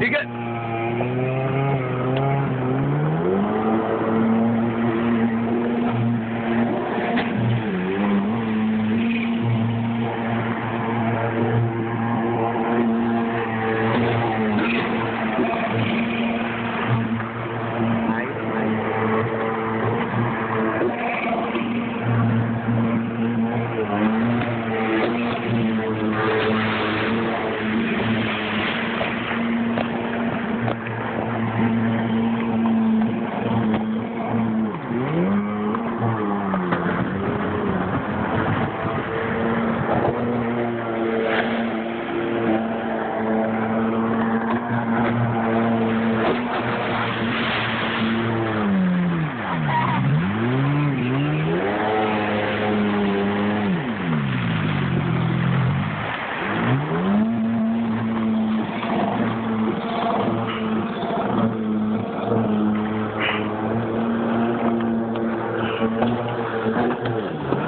You get. You.